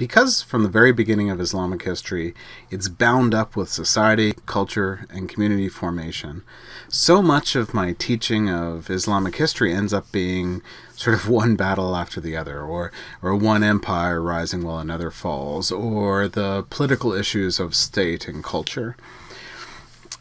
because from the very beginning of Islamic history, it's bound up with society, culture, and community formation. So much of my teaching of Islamic history ends up being sort of one battle after the other, or, or one empire rising while another falls, or the political issues of state and culture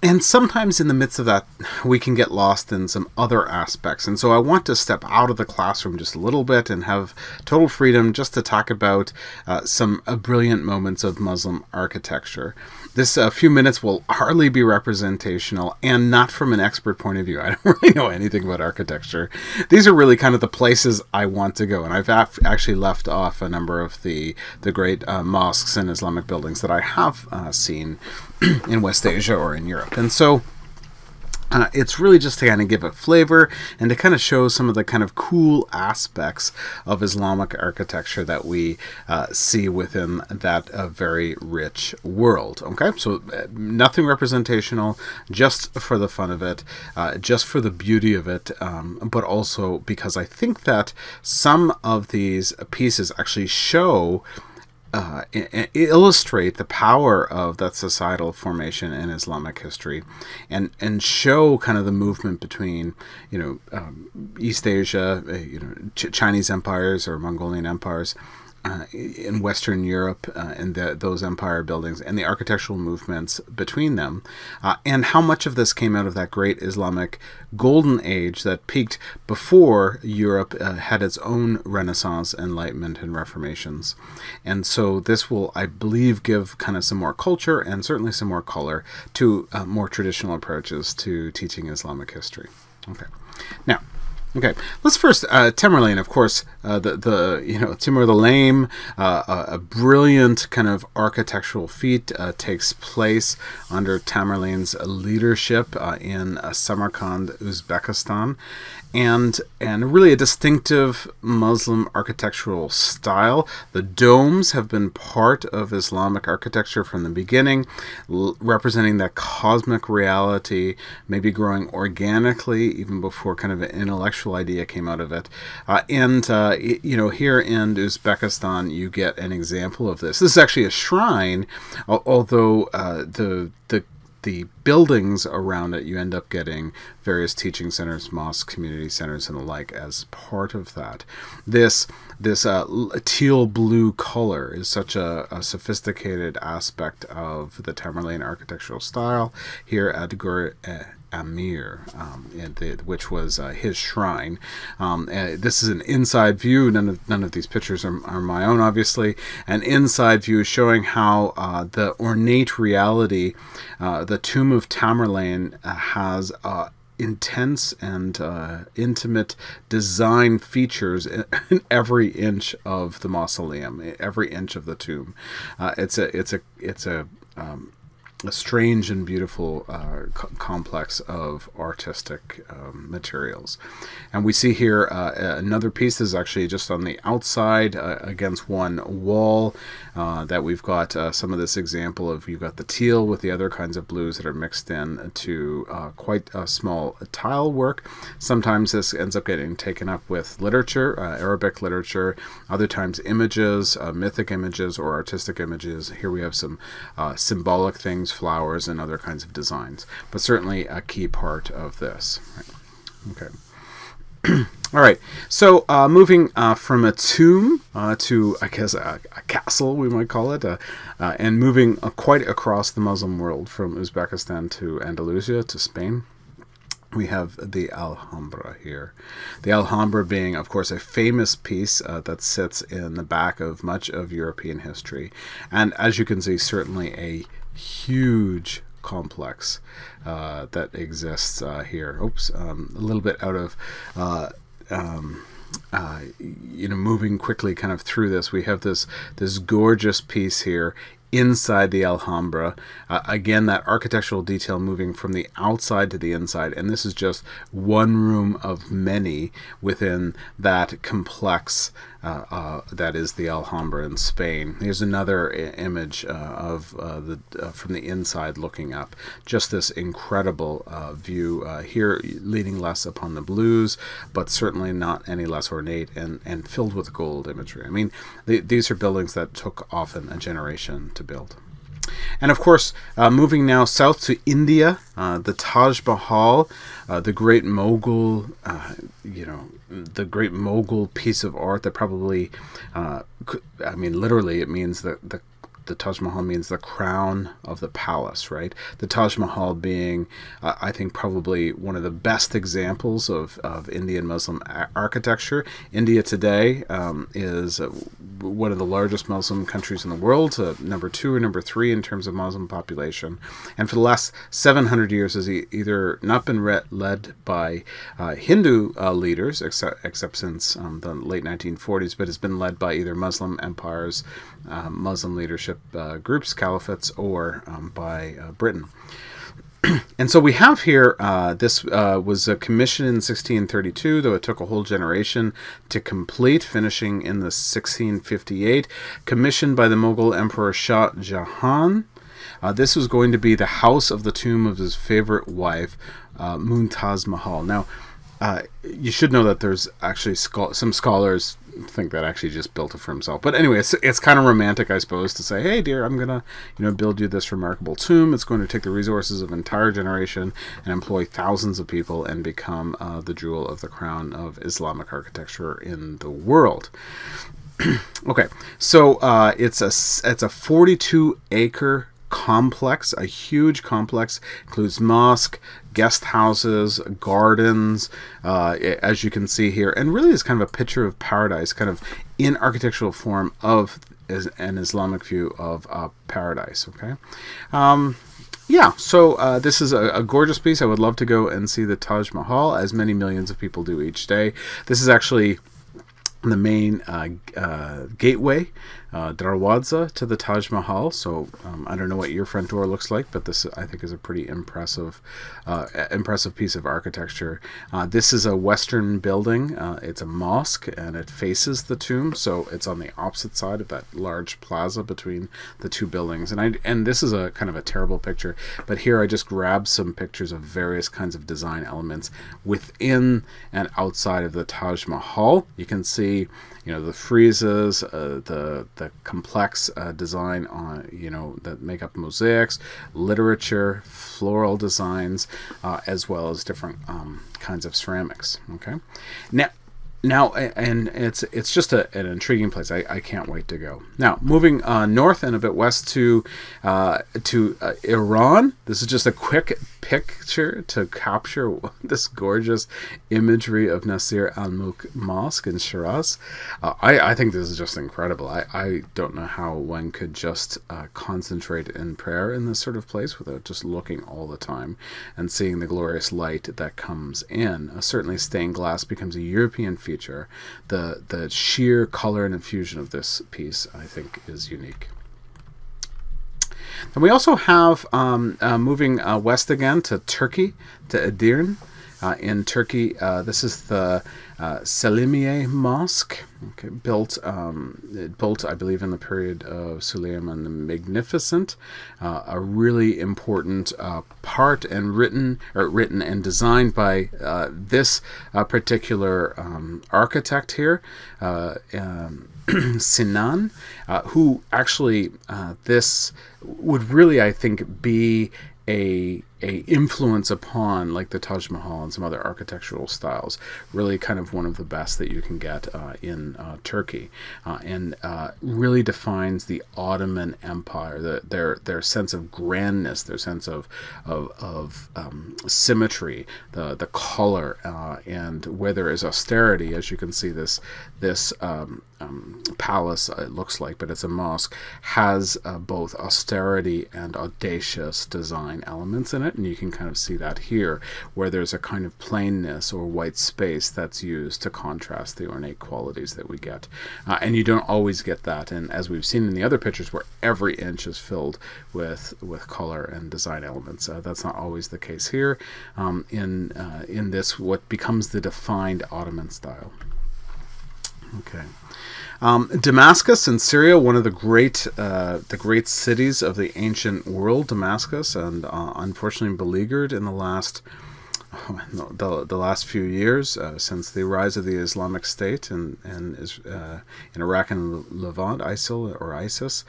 and sometimes in the midst of that, we can get lost in some other aspects. And so I want to step out of the classroom just a little bit and have total freedom just to talk about uh, some uh, brilliant moments of Muslim architecture. This uh, few minutes will hardly be representational and not from an expert point of view. I don't really know anything about architecture. These are really kind of the places I want to go. And I've actually left off a number of the, the great uh, mosques and Islamic buildings that I have uh, seen in West Asia or in Europe. And so uh, it's really just to kind of give a flavor and to kind of show some of the kind of cool aspects of Islamic architecture that we uh, see within that uh, very rich world. Okay, so uh, nothing representational, just for the fun of it, uh, just for the beauty of it, um, but also because I think that some of these pieces actually show uh, illustrate the power of that societal formation in Islamic history, and and show kind of the movement between you know um, East Asia, uh, you know Ch Chinese empires or Mongolian empires, uh, in Western Europe uh, and the, those empire buildings and the architectural movements between them, uh, and how much of this came out of that great Islamic golden age that peaked before Europe uh, had its own Renaissance, Enlightenment, and Reformations. And so this will, I believe, give kind of some more culture and certainly some more color to uh, more traditional approaches to teaching Islamic history. Okay. Now, Okay, let's first uh, Tamerlane, of course, uh, the the you know Timur the Lame, uh, a, a, brilliant kind of architectural feat uh, takes place under Tamerlane's leadership uh, in uh, Samarkand, Uzbekistan, and and really a distinctive Muslim architectural style. The domes have been part of Islamic architecture from the beginning, representing that cosmic reality, maybe growing organically even before kind of an intellectual idea came out of it. Uh, and uh, you know, here in Uzbekistan, you get an example of this. This is actually a shrine, although uh, the the the buildings around it, you end up getting various teaching centers, mosques, community centers, and the like as part of that. This this uh, teal blue color is such a, a, sophisticated aspect of the Tamerlane architectural style. Here at Gur uh, Amir, um, the, which was uh, his shrine. Um, uh, this is an inside view. None of none of these pictures are, are my own, obviously. An inside view showing how uh, the ornate reality, uh, the tomb of Tamerlane, uh, has uh, intense and uh, intimate design features in, every inch of the mausoleum, every inch of the tomb. Uh, it's a it's a it's a um, a strange and beautiful uh, co complex of artistic um, materials. And we see here uh, another piece is actually just on the outside uh, against one wall uh, that we've got uh, some of this example of you've got the teal with the other kinds of blues that are mixed in to uh, quite a small tile work. Sometimes this ends up getting taken up with literature, Arabic literature, other times images, mythic images or artistic images. Here we have some symbolic things flowers, and other kinds of designs, but certainly a key part of this. Okay. All right, so uh, moving uh, from a tomb uh, to, I guess, a, a, castle, we might call it, uh, uh, and moving uh, quite across the Muslim world from Uzbekistan to Andalusia to Spain we have the Alhambra here. The Alhambra being, of course, a famous piece that sits in the back of much of European history. And as you can see, certainly a huge complex uh, that exists uh, here. Oops, um, a little bit out of. Uh, um, uh, you know, moving quickly kind of through this, we have this this gorgeous piece here inside the Alhambra. Uh, again, that architectural detail moving from the outside to the inside, and this is just one room of many within that complex uh, uh, that is the Alhambra in Spain. Here's another image uh, of uh, the uh, from the inside looking up. Just this incredible view here, leaning less upon the blues, but certainly not any less ornate and, and filled with gold imagery. I mean, the, these are buildings that took often a generation to build. And of course, uh, moving now south to India, uh, the Taj Mahal, uh, the great Mughal, uh, you know, the great Mughal piece of art that probably, uh, I mean, literally, it means that the the Taj Mahal means the crown of the palace, right? The Taj Mahal being, uh, I think, probably one of the best examples of, of Indian Muslim architecture. India today um, is uh, one of the largest Muslim countries in the world, uh, number two or number three in terms of Muslim population. And for the last 700 years has either not been led by uh, Hindu uh, leaders, except, except since um, the late 1940s, but has been led by either Muslim empires, uh, Muslim leadership uh, groups, caliphates, or um, by uh, Britain. and so we have here, uh, this uh, was a commission in 1632, though it took a whole generation to complete, finishing in the 1658, commissioned by the Mughal Emperor Shah Jahan. Uh, this was going to be the house of the tomb of his favorite wife, uh, Mumtaz Mahal. Now, uh, you should know that there's actually some scholars think that actually just built it for himself. But anyway, it's, it's kind of romantic, I suppose, to say, "Hey, dear, I'm gonna, you know, build you this remarkable tomb. It's going to take the resources of an entire generation and employ thousands of people and become uh, the jewel of the crown of Islamic architecture in the world." okay, so uh, it's a it's a 42 acre complex, a huge complex, includes mosque, guest houses, gardens, uh, as you can see here, and really is kind of a picture of paradise, kind of in architectural form of an Islamic view of uh, paradise. Okay. Um, yeah, so uh, this is a, a, gorgeous piece. I would love to go and see the Taj Mahal, as many millions of people do each day. This is actually the main uh, uh, gateway uh, Darwaza to the Taj Mahal. So um, I don't know what your front door looks like, but this I think is a pretty impressive, uh, impressive piece of architecture. Uh, this is a Western building. Uh, it's a mosque and it faces the tomb, so it's on the opposite side of that large plaza between the two buildings. And I and this is a kind of a terrible picture, but here I just grabbed some pictures of various kinds of design elements within and outside of the Taj Mahal. You can see you know the friezes, uh, the the complex uh, design on you know that make up mosaics, literature, floral designs, uh, as well as different um, kinds of ceramics. Okay, now now and it's it's just a, an intriguing place. I, I can't wait to go. Now moving uh, north and a bit west to uh, to uh, Iran. This is just a quick picture to capture this gorgeous imagery of Nasir al-Mulk Mosque in Shiraz. Uh, I, I think this is just incredible. I, I don't know how one could just uh, concentrate in prayer in this sort of place without just looking all the time and seeing the glorious light that comes in. Uh, certainly stained glass becomes a European feature. The the sheer color and infusion of this piece, I think, is unique. And we also have, um, uh, moving uh, west again to Turkey, to Edirne. Uh, in Turkey, uh, this is the uh, Selimiye Mosque, okay, built um, built I believe in the period of Suleiman the Magnificent, uh, a really important uh, part and written or written and designed by uh, this uh, particular um, architect here. Uh, um, Sinan, who actually this would really, I think, be a a influence upon like the Taj Mahal and some other architectural styles. Really, kind of one of the best that you can get uh, in uh, Turkey, uh, and uh, really defines the Ottoman Empire. The, their their sense of grandness, their sense of of, of um, symmetry, the the color, uh, and where there is austerity, as you can see this this um, um, palace it looks like, but it's a mosque, has uh, both austerity and audacious design elements in it it, and you can kind of see that here, where there's a kind of plainness or white space that's used to contrast the ornate qualities that we get. Uh, and you don't always get that, and as we've seen in the other pictures, where every inch is filled with with color and design elements, uh, that's not always the case here. Um, in uh, in this, what becomes the defined Ottoman style. Okay. Um, Damascus in Syria, one of the great uh, the great cities of the ancient world, Damascus, and uh, unfortunately beleaguered in the last the, the last few years uh, since the rise of the Islamic State in in, uh, in Iraq and Levant, ISIL or ISIS.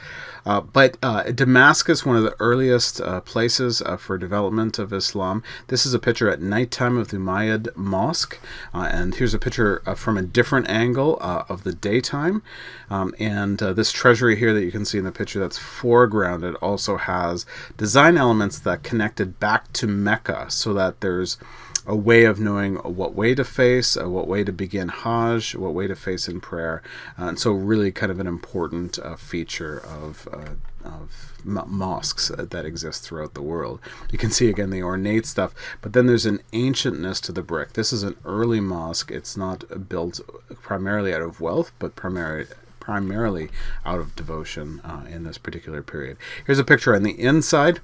Uh, but uh, Damascus, one of the earliest uh, places uh, for development of Islam. This is a picture at nighttime of the Umayyad Mosque, and here's a picture from a different angle of the daytime. Um, and this treasury here that you can see in the picture that's foregrounded also has design elements that connected back to Mecca, so that there's a way of knowing what way to face, uh, what way to begin Hajj, what way to face in prayer. Uh, and so, really, kind of an important uh, feature of, of mosques that exist throughout the world. You can see again the ornate stuff, but then there's an ancientness to the brick. This is an early mosque. It's not built primarily out of wealth, but primarily primarily out of devotion uh, in this particular period. Here's a picture on the inside.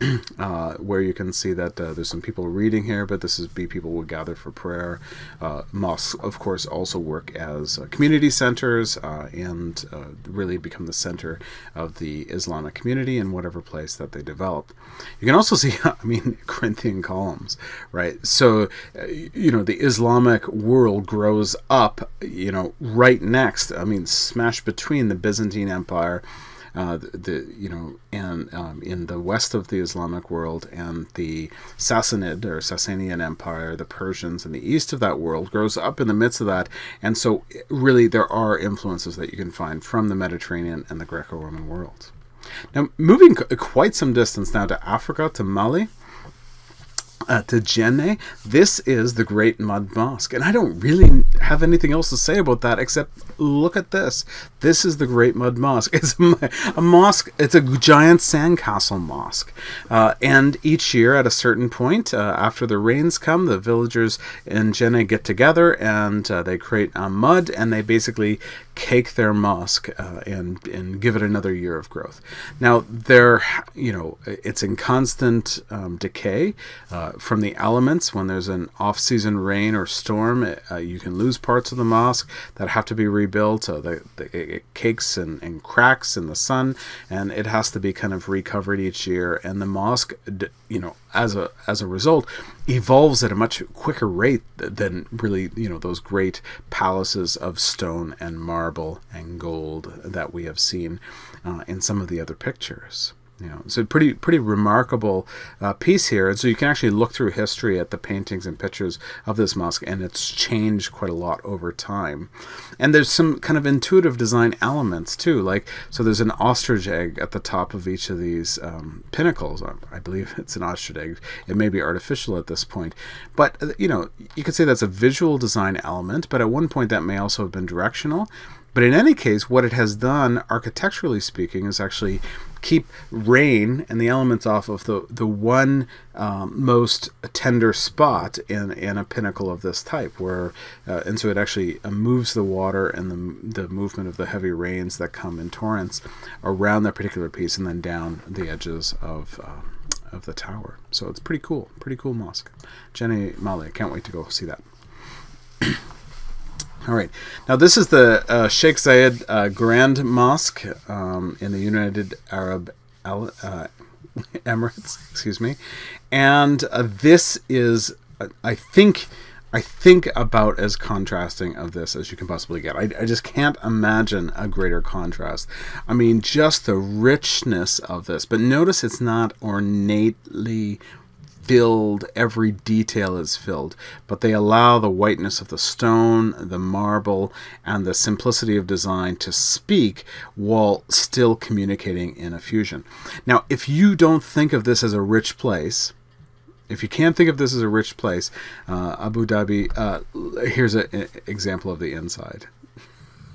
uh, where you can see that uh, there's some people reading here, but this is be people will gather for prayer. Uh, mosques, of course, also work as uh, community centers uh, and uh, really become the center of the Islamic community in whatever place that they develop. You can also see, I mean, Corinthian columns, right? So, you know, the Islamic world grows up, you know, right next, I mean, smashed between the Byzantine Empire uh, the, the, you know and um, in the west of the Islamic world and the Sassanid or Sassanian Empire, the Persians in the east of that world grows up in the midst of that, and so really there are influences that you can find from the Mediterranean and the Greco-Roman world. Now, moving quite some distance now to Africa, to Mali, uh, to Djenné. This is the Great Mud Mosque. And I don't really have anything else to say about that except look at this. This is the Great Mud Mosque. It's a, mosque, it's a giant sandcastle mosque. Uh, and each year at a certain point, uh, after the rains come, the villagers in Djenné get together and uh, they create a mud and they basically cake their mosque uh, and and give it another year of growth. Now there, you know, it's in constant um, decay uh, from the elements. When there's an off-season rain or storm, uh, you can lose parts of the mosque that have to be rebuilt. Uh, the, the, it cakes and, and cracks in the sun, and it has to be kind of recovered each year. And the mosque, you know, as a as a result, evolves at a much quicker rate than really you know those great palaces of stone and marble and gold that we have seen uh, in some of the other pictures. Know, it's a pretty pretty remarkable uh, piece here, and so you can actually look through history at the paintings and pictures of this mosque, and it's changed quite a lot over time. And there's some kind of intuitive design elements too, like so there's an ostrich egg at the top of each of these um, pinnacles. I believe it's an ostrich egg. It may be artificial at this point, but uh, you know you could say that's a visual design element, but at one point that may also have been directional. But in any case, what it has done, architecturally speaking, is actually keep rain and the elements off of the the one um, most tender spot in in a pinnacle of this type where uh, and so it actually uh, moves the water and the the movement of the heavy rains that come in torrents around that particular piece and then down the edges of uh, of the tower. So it's pretty cool pretty cool mosque. Djenné Mali i can't wait to go see that All right. Now, this is the uh, Sheikh Zayed uh, Grand Mosque um, in the United Arab uh, Emirates. Excuse me. And uh, this is, I think, I think about as contrasting of this as you can possibly get. I, I just can't imagine a greater contrast. I mean, just the richness of this. But notice it's not ornately filled, every detail is filled, but they allow the whiteness of the stone, the marble, and the simplicity of design to speak while still communicating in a fusion. Now, if you don't think of this as a rich place, if you can't think of this as a rich place, uh, Abu Dhabi, uh, here's an example of the inside.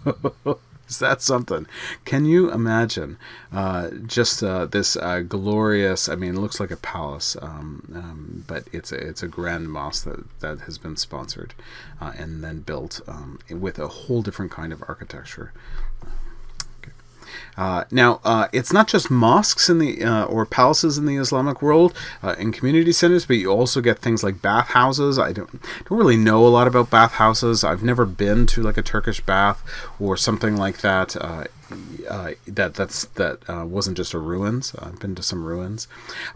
Is that something? Can you imagine uh, just uh, this uh, glorious? I mean, it looks like a palace, um, um, but it's a, it's a grand mosque that, that has been sponsored uh, and then built um, with a whole different kind of architecture. Uh, now, uh, it's not just mosques in the uh, or palaces in the Islamic world uh, and community centers, but you also get things like bathhouses. I don't don't really know a lot about bathhouses. I've never been to like a Turkish bath or something like that. Uh, uh, that that's that wasn't just a ruins. I've been to some ruins,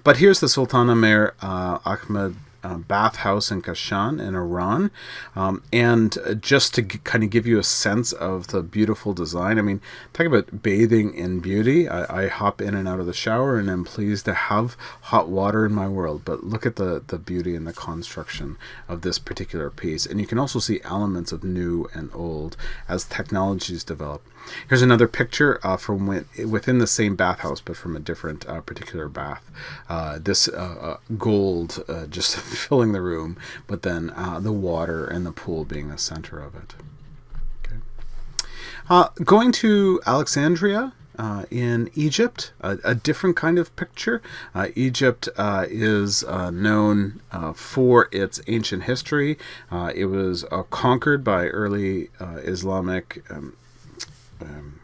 but here's the Sultan Amir Ahmed uh, bathhouse in Kashan in Iran. Um, and just to kind of give you a sense of the beautiful design, I mean, talk about bathing in beauty. I, I hop in and out of the shower and I'm pleased to have hot water in my world. But look at the, the beauty and the construction of this particular piece. And you can also see elements of new and old as technologies develop. Here's another picture uh, from within the same bathhouse, but from a different uh, particular bath. Uh, this uh, uh, gold just filling the room, but then the water and the pool being the center of it. Okay. going to Alexandria, uh, in Egypt, a, a, different kind of picture. Uh, Egypt uh, is known for its ancient history. it was conquered by early Islamic um, um,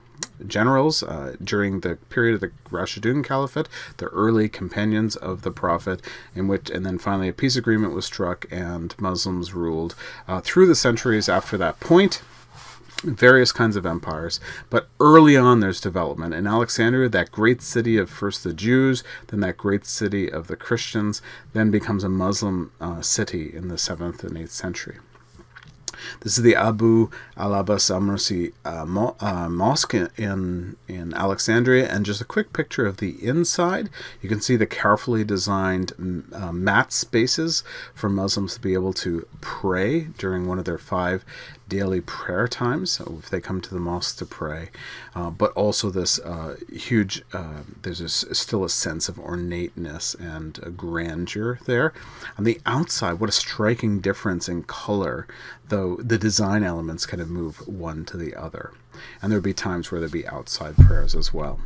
generals uh, during the period of the Rashidun Caliphate, the early companions of the Prophet, in which, and then finally a peace agreement was struck and Muslims ruled uh, through the centuries after that point. Various kinds of empires, but early on there's development. In Alexandria, that great city of first the Jews, then that great city of the Christians, then becomes a Muslim uh, city in the 7th and 8th century. This is the Abu al-Abbas al-Mursi uh, mo- uh, Mosque in, in Alexandria, and just a quick picture of the inside. You can see the carefully designed uh, mat spaces for Muslims to be able to pray during one of their five daily prayer times so if they come to the mosque to pray. Uh, but also this uh, huge uh, there's a, still a sense of ornateness and grandeur there. On the outside what a striking difference in color though the design elements kind of move one to the other. And there'd be times where there'd be outside prayers as well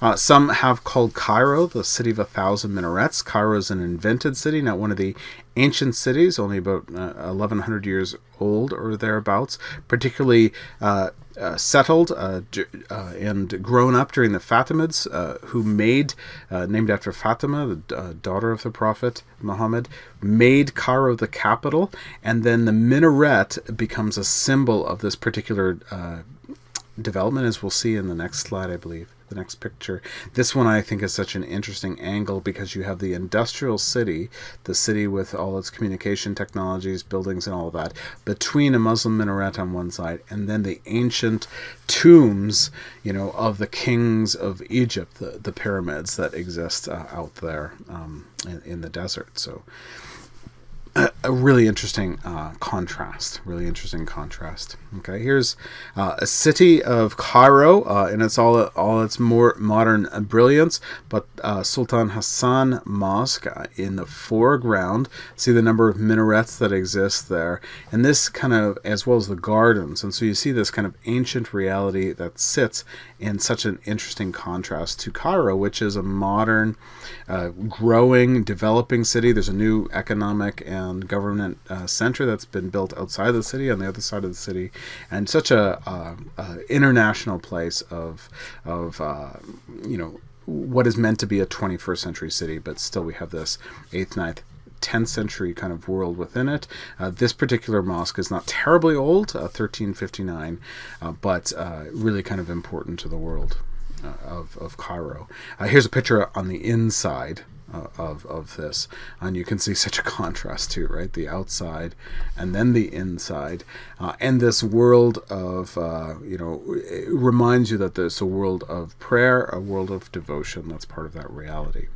uh, some have called Cairo the city of a thousand minarets. Cairo is an invented city, not one of the ancient cities, only about uh, 1100 years old or thereabouts, particularly uh, uh, settled uh, uh, and grown up during the Fatimids, uh, who made, named after Fatima, the daughter of the Prophet Muhammad, made Cairo the capital, and then the minaret becomes a symbol of this particular development, as we'll see in the next slide, I believe the next picture. This one I think is such an interesting angle because you have the industrial city, the city with all its communication technologies, buildings, and all of that, between a Muslim minaret on one side and then the ancient tombs, you know, of the kings of Egypt, the, the pyramids that exist uh, out there um, in, in the desert. So a, really interesting uh, contrast. Really interesting contrast. Okay, here's uh, a city of Cairo uh, in its all all its more modern brilliance, but uh, Sultan Hassan Mosque uh, in the foreground. See the number of minarets that exist there, and this kind of as well as the gardens, and so you see this kind of ancient reality that sits in such an interesting contrast to Cairo, which is a modern, uh, growing, developing city. There's a new economic and government uh, center that's been built outside the city on the other side of the city, and such a, uh, uh international place of of uh, you know what is meant to be a 21st century city, but still we have this eighth, ninth, 10th century kind of world within it. Uh, this particular mosque is not terribly old, uh, 1359, uh, but uh, really kind of important to the world of, of Cairo. Here's a picture on the inside. Of, of this. And you can see such a contrast too right? The outside and then the inside. And this world of you know reminds you that there's a world of prayer a world of devotion that's part of that reality.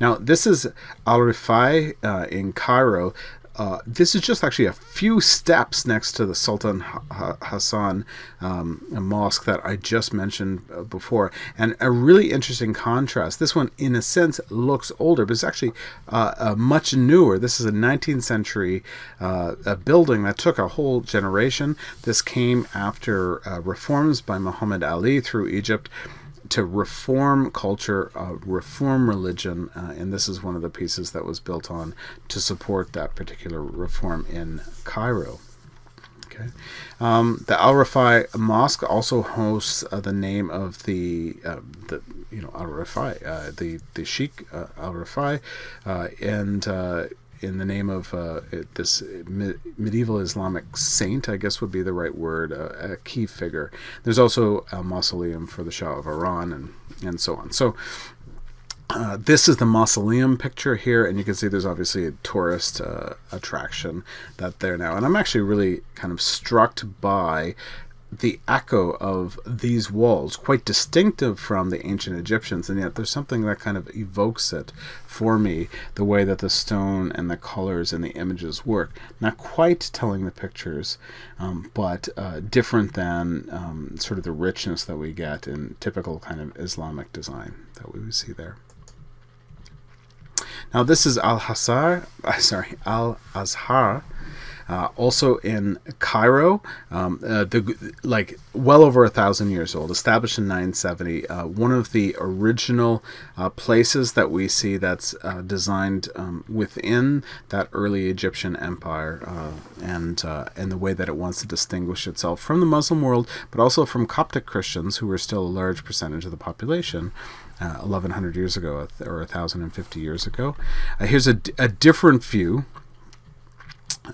Now, this is Al Rifai uh, in Cairo. Uh, this is just actually a few steps next to the Sultan Hassan um, mosque that I just mentioned uh, before, and a really interesting contrast. This one, in a sense, looks older, but it's actually uh, uh much newer. This is a 19th century uh, a building that took a whole generation. This came after reforms by Muhammad Ali through Egypt to reform culture, uh, reform religion, uh, and this is one of the pieces that was built on to support that particular reform in Cairo. Okay. Um, the Al Rafai Mosque also hosts uh, the name of the, uh, the you know Al Rafai, uh, the the Sheikh uh, Al Rafai, uh, and uh, in the name of this me- medieval Islamic saint, I guess would be the right word, a key figure. There's also a mausoleum for the Shah of Iran, and and so on. So uh, this is the mausoleum picture here, and you can see there's obviously a tourist uh, attraction that there now. And I'm actually really kind of struck by the echo of these walls, quite distinctive from the ancient Egyptians, and yet there's something that kind of evokes it for me, the way that the stone and the colors and the images work. Not quite telling the pictures, um, but uh, different than um, sort of the richness that we get in typical kind of Islamic design that we would see there. Now this is Al Hasar, sorry, Al Azhar. Uh, also in Cairo, um, uh, the like well over a thousand years old, established in 970. Uh, one of the original uh, places that we see that's uh, designed um, within that early Egyptian empire, uh, and and the way that it wants to distinguish itself from the Muslim world, but also from Coptic Christians, who were still a large percentage of the population uh, 1100 years ago or 1050 years ago. Uh, here's a, a different view.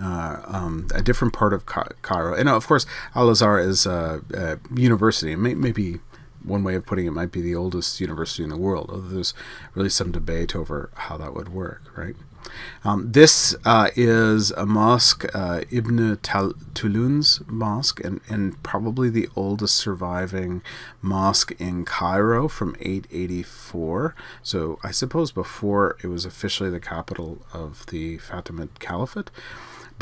Uh, um, a different part of Cairo, and of course, Al Azhar is a, a university. May, maybe one way of putting it might be the oldest university in the world. Although there's really some debate over how that would work, right? Um, this uh, is a mosque, uh, Ibn Tulun's mosque, and, and probably the oldest surviving mosque in Cairo from 884. So I suppose before it was officially the capital of the Fatimid Caliphate.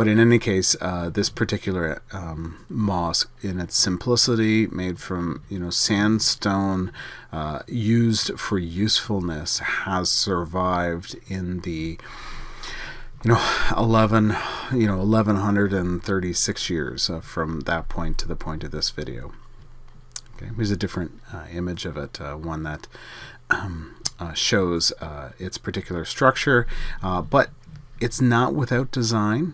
But in any case, uh, this particular um, mosque, in its simplicity, made from you know sandstone, uh, used for usefulness, has survived in the you know 11 you know 1136 years uh, from that point to the point of this video. Okay here's a different uh, image of it uh, one that um, uh, shows its particular structure but it's not without design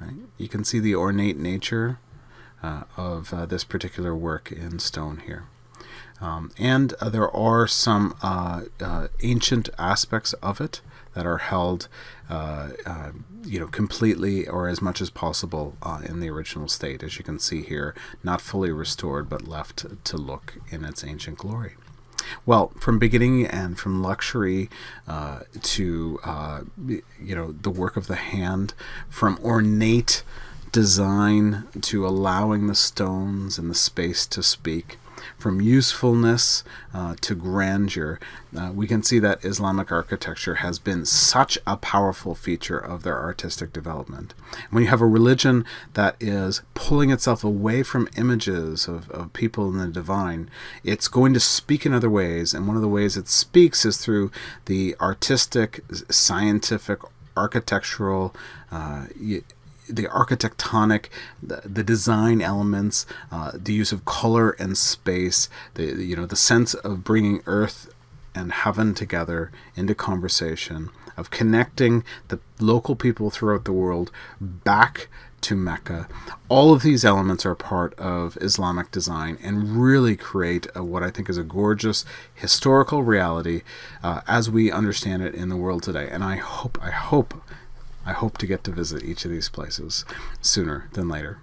right you can see the ornate nature of this particular work in stone here um, and there are some ancient aspects of it that are held, uh, uh, you know, completely or as much as possible uh, in the original state, as you can see here, not fully restored, but left to look in its ancient glory. Well, from beginning and from luxury uh, to uh, you know the work of the hand, from ornate design to allowing the stones and the space to speak from usefulness uh, to grandeur, uh, we can see that Islamic architecture has been such a powerful feature of their artistic development. When you have a religion that is pulling itself away from images of, of people in the divine, it's going to speak in other ways, and one of the ways it speaks is through the artistic, scientific, architectural, uh, the architectonic, the, the design elements, uh, the use of color and space, the you know the sense of bringing earth and heaven together into conversation, of connecting the local people throughout the world back to Mecca. All of these elements are part of Islamic design and really create a, what I think is a gorgeous historical reality uh, as we understand it in the world today. And I hope, I hope I hope to get to visit each of these places sooner than later.